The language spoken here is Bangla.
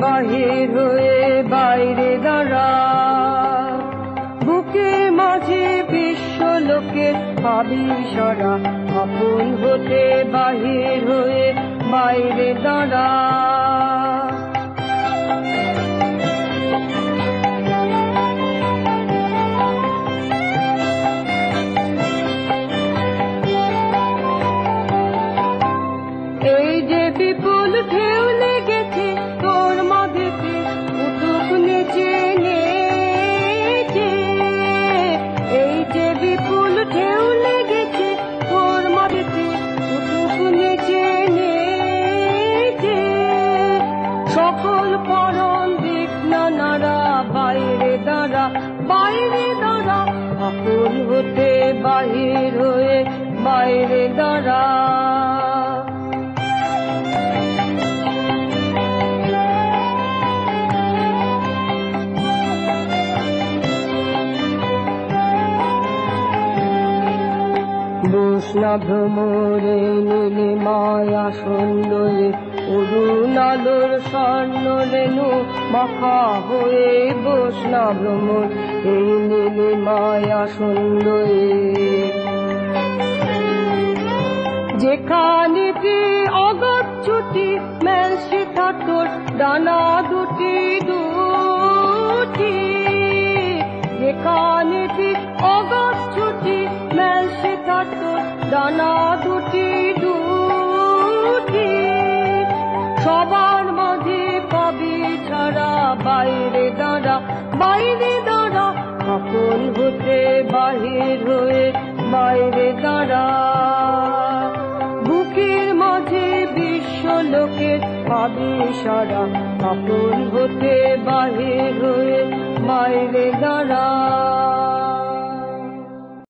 বাহির হয়ে বাইরে দাঁড়া। বুকে মাঝে বিশ্ব লোকে পাবি সরা। আপন হতে বাহির হয়ে বাইরে দাঁড়া। এই যে বিপুল সকল পরন দিক না নাড়া বাইরে দাঁড়া বাইরে দাঁড়া আপন হতে বাহির হয়ে বাইরে দাঁড়া বৈষ্ণব ভ্রমরে নীলে মায়া সুন্দরে অরুণ আলোর স্বর্ণ রেণু মাখা হয়ে বসনা ভ্রমণ। এই নীলে মায়া সুন্দর। যেখানে কি ছুটি, মেল সে তোর ডানা দুটি দুটি বাইরে দাঁড়া বাইরে দাঁড়া আপন হতে বাহির হয়ে বাইরে দাঁড়া। বুকের মাঝে বিশ্ব লোকের পাবি সারা আপন হতে বাহির হয়ে বাইরে দাঁড়া।